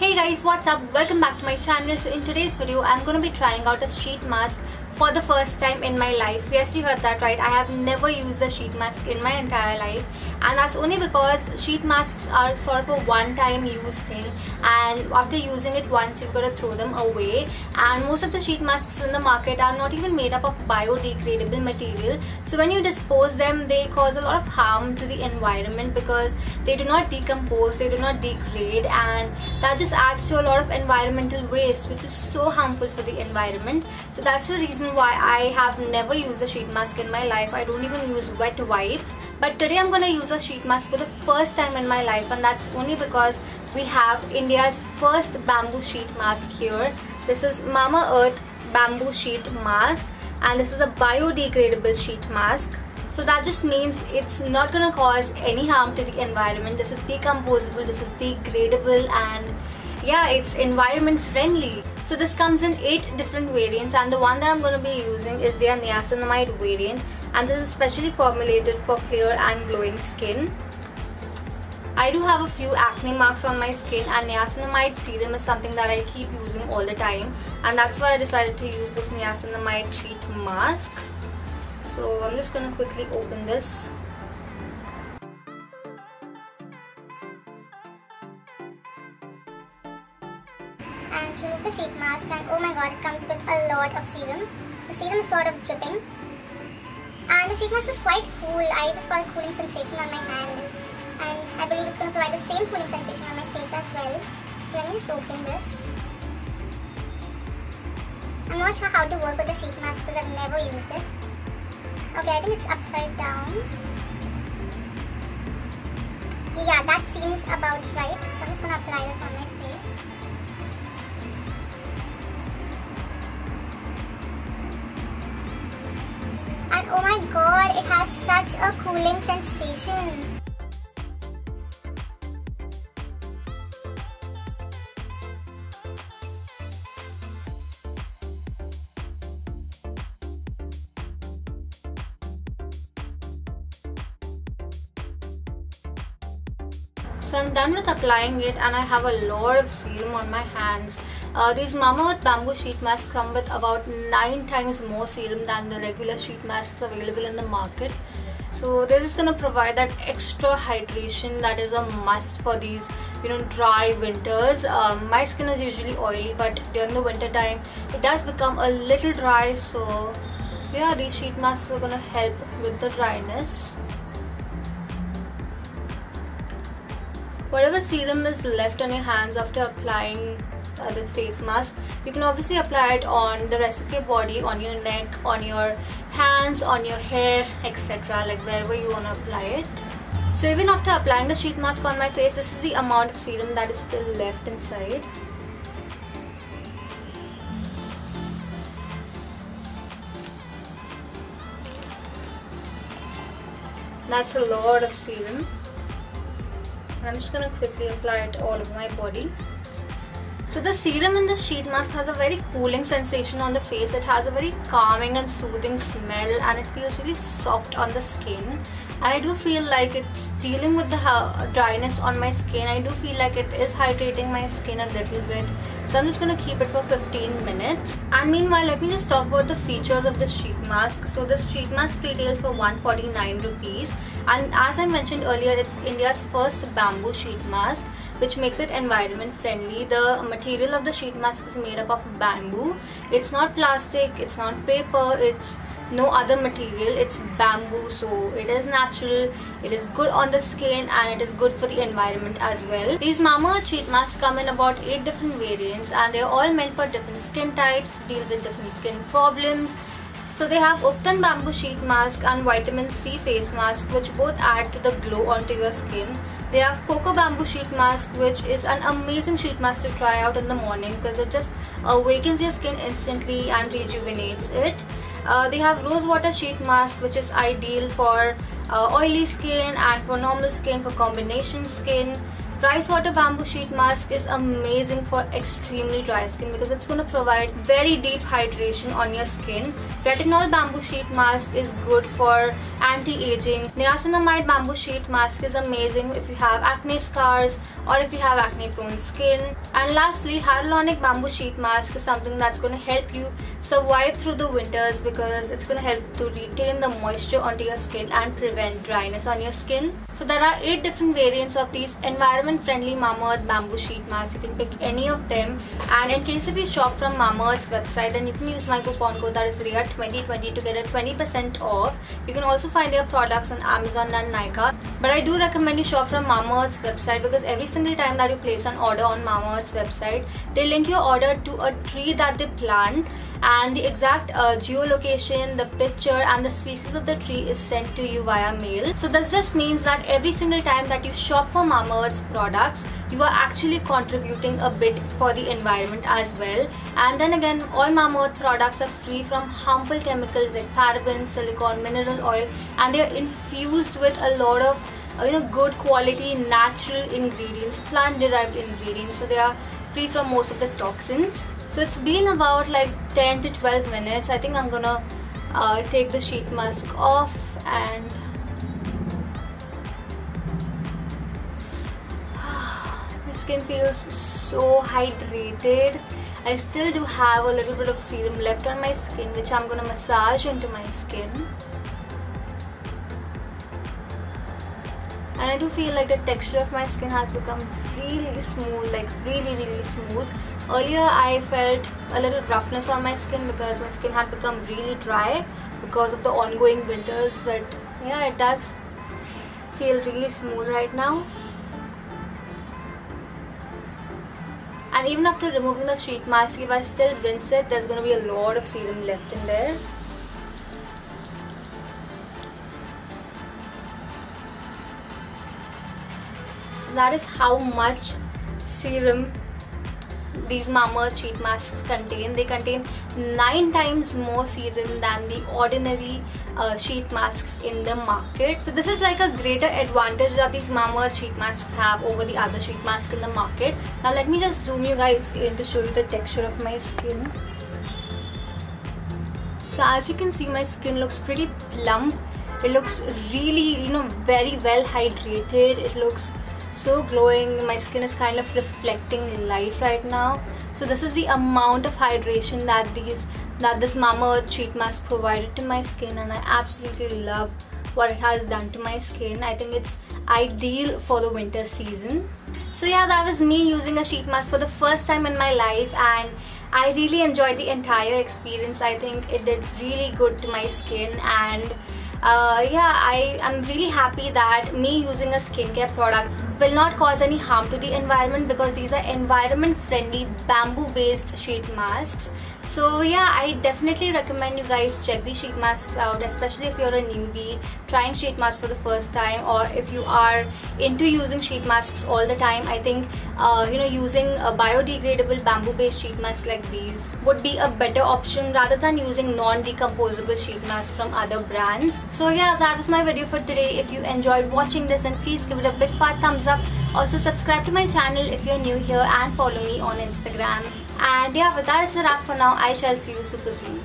Hey guys, what's up? Welcome back to my channel. So in today's video, I'm going to be trying out a sheet mask for the first time in my life. Yes, you heard that right. I have never used a sheet mask in my entire life and that's only because sheet masks are sort of a one-time use thing. And after using it once you've got to throw them away. And most of the sheet masks in the market are not even made up of biodegradable material. So when you dispose them they cause a lot of harm to the environment because they do not decompose they do not degrade. And that just adds to a lot of environmental waste which is so harmful for the environment. So that's the reason why I have never used a sheet mask in my life. I don't even use wet wipes but today I'm gonna use a sheet mask for the first time in my life and that's only because we have India's first bamboo sheet mask here. This is Mama Earth bamboo sheet mask and this is a biodegradable sheet mask. So that just means it's not gonna cause any harm to the environment. This is decomposable, this is degradable and yeah, it's environment friendly. So this comes in 8 different variants and the one that I'm going to be using is their niacinamide variant and this is specially formulated for clear and glowing skin. I do have a few acne marks on my skin and niacinamide serum is something that I keep using all the time and that's why I decided to use this niacinamide sheet mask. So I'm just going to quickly open this. And remove the sheet mask and oh my god it comes with a lot of serum. The serum is sort of dripping and the sheet mask is quite cool. I just got a cooling sensation on my hand. And I believe it's going to provide the same cooling sensation on my face as well. Let me just open this. I'm not sure how to work with the sheet mask because I've never used it. Okay, I think it's upside down. Yeah, that seems about right. So I'm just going to apply this on my face. Oh my god, it has such a cooling sensation. So I'm done with applying it and I have a lot of serum on my hands. Uh, these Mamaearth bamboo sheet masks come with about 9 times more serum than the regular sheet masks available in the market. So they're just gonna provide that extra hydration that is a must for these you know dry winters. Um, my skin is usually oily but during the winter time it does become a little dry so yeah these sheet masks are gonna help with the dryness. Whatever serum is left on your hands after applying the face mask you can obviously apply it on the rest of your body on your neck on your hands on your hair etc like wherever you want to apply it. So even after applying the sheet mask on my face this is the amount of serum that is still left inside. That's a lot of serum. I'm just gonna quickly apply it all over my body so the serum in the sheet mask has a very cooling sensation on the face. It has a very calming and soothing smell and it feels really soft on the skin. And I do feel like it's dealing with the uh, dryness on my skin. I do feel like it is hydrating my skin a little bit. So I'm just going to keep it for 15 minutes. And meanwhile, let me just talk about the features of this sheet mask. So this sheet mask retails for 149 rupees. And as I mentioned earlier, it's India's first bamboo sheet mask which makes it environment friendly. The material of the sheet mask is made up of bamboo. It's not plastic, it's not paper, it's no other material it's bamboo so it is natural it is good on the skin and it is good for the environment as well these mama sheet masks come in about 8 different variants and they're all meant for different skin types to deal with different skin problems so they have Ubtan bamboo sheet mask and vitamin C face mask which both add to the glow onto your skin they have Cocoa Bamboo Sheet Mask which is an amazing sheet mask to try out in the morning because it just awakens your skin instantly and rejuvenates it. Uh, they have Rose Water Sheet Mask which is ideal for uh, oily skin and for normal skin, for combination skin. Rice water bamboo sheet mask is amazing for extremely dry skin because it's going to provide very deep hydration on your skin. Retinol bamboo sheet mask is good for anti-aging. Niacinamide bamboo sheet mask is amazing if you have acne scars or if you have acne prone skin. And lastly, hyaluronic bamboo sheet mask is something that's going to help you survive through the winters because it's going to help to retain the moisture onto your skin and prevent dryness on your skin. So there are 8 different variants of these environment friendly Mamaearth bamboo sheet mask. You can pick any of them and in case if you shop from Mamaearth's website then you can use my coupon code that is RIYA2020 to get a 20% off. You can also find their products on Amazon and Nykaa. But I do recommend you shop from Mamaearth's website because every single time that you place an order on Mamaearth's website they link your order to a tree that they plant and the exact uh, geolocation, the picture and the species of the tree is sent to you via mail. So this just means that every single time that you shop for Mamaearth's products, you are actually contributing a bit for the environment as well. And then again, all Mamaearth products are free from harmful chemicals like parabens, silicone, mineral oil and they are infused with a lot of uh, you know good quality natural ingredients, plant derived ingredients. So they are free from most of the toxins. So it's been about like 10 to 12 minutes. I think I'm gonna uh, take the sheet mask off and my skin feels so hydrated. I still do have a little bit of serum left on my skin which I'm gonna massage into my skin. And I do feel like the texture of my skin has become really smooth like really really smooth. Earlier I felt a little roughness on my skin because my skin had become really dry because of the ongoing winters but yeah it does feel really smooth right now. And even after removing the sheet mask if I still rinse it there's gonna be a lot of serum left in there so that is how much serum these Mamaearth sheet masks contain. They contain 9 times more serum than the ordinary uh, sheet masks in the market. So this is like a greater advantage that these Mamaearth sheet masks have over the other sheet masks in the market. Now let me just zoom you guys in to show you the texture of my skin. So as you can see my skin looks pretty plump. It looks really you know very well hydrated. It looks so glowing. My skin is kind of reflecting light right now. So this is the amount of hydration that these that this Mamaearth sheet mask provided to my skin and I absolutely love what it has done to my skin. I think it's ideal for the winter season. So yeah that was me using a sheet mask for the first time in my life and I really enjoyed the entire experience. I think it did really good to my skin and uh, yeah I am really happy that me using a skincare product will not cause any harm to the environment because these are environment friendly bamboo based sheet masks so yeah I definitely recommend you guys check these sheet masks out especially if you're a newbie trying sheet masks for the first time or if you are into using sheet masks all the time. I think uh, you know using a biodegradable bamboo based sheet mask like these would be a better option rather than using non-decomposable sheet masks from other brands. So yeah that was my video for today. If you enjoyed watching this then please give it a big fat thumbs up. Also subscribe to my channel if you're new here and follow me on Instagram and yeah, with that it's a wrap for now. I shall see you super soon.